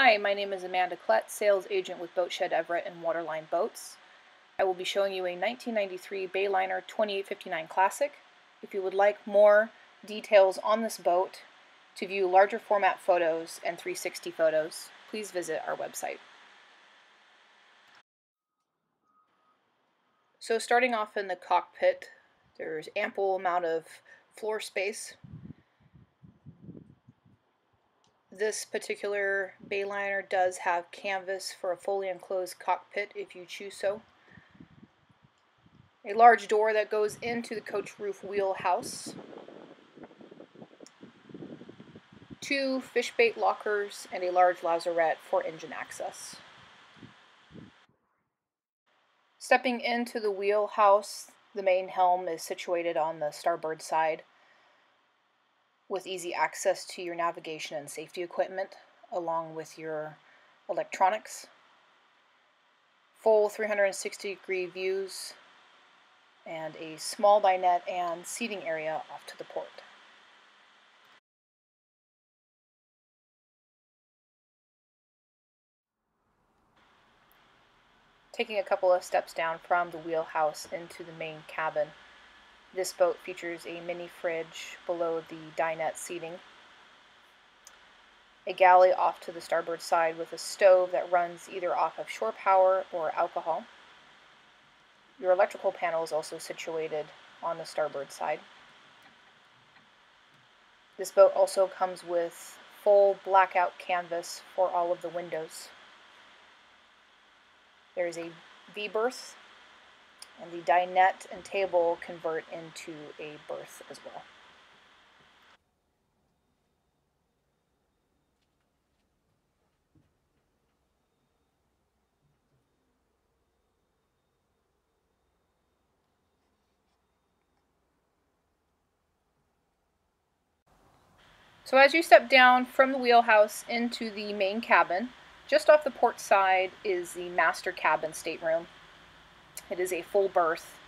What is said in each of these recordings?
Hi, my name is Amanda Klett, sales agent with Boatshed Everett and Waterline Boats. I will be showing you a 1993 Bayliner 2859 Classic. If you would like more details on this boat, to view larger format photos and 360 photos, please visit our website. So starting off in the cockpit, there's ample amount of floor space This particular Bayliner does have canvas for a fully enclosed cockpit if you choose so. A large door that goes into the coach roof wheelhouse. Two fish bait lockers and a large lazarette for engine access. Stepping into the wheelhouse, the main helm is situated on the starboard side with easy access to your navigation and safety equipment along with your electronics. Full 360 degree views and a small dinette and seating area off to the port. Taking a couple of steps down from the wheelhouse into the main cabin, this boat features a mini fridge below the dinette seating, a galley off to the starboard side with a stove that runs either off of shore power or alcohol. Your electrical panel is also situated on the starboard side. This boat also comes with full blackout canvas for all of the windows. There is a V-berth and the dinette and table convert into a berth as well. So as you step down from the wheelhouse into the main cabin, just off the port side is the master cabin stateroom. It is a full berth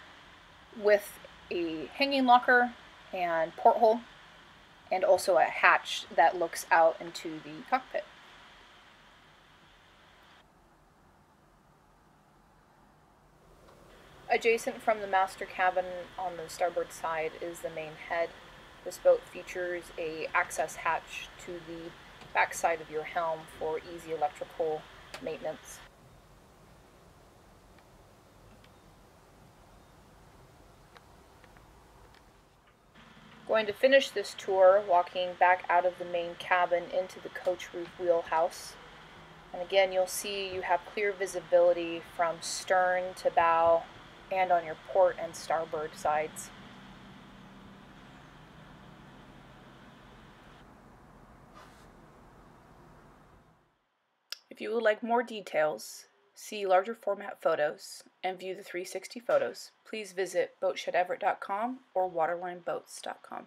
with a hanging locker and porthole and also a hatch that looks out into the cockpit. Adjacent from the master cabin on the starboard side is the main head. This boat features a access hatch to the back side of your helm for easy electrical maintenance. Going to finish this tour walking back out of the main cabin into the coach roof wheelhouse. And again, you'll see you have clear visibility from stern to bow and on your port and starboard sides. If you would like more details, see larger format photos, and view the 360 photos, please visit boatshedeverett.com or waterlineboats.com.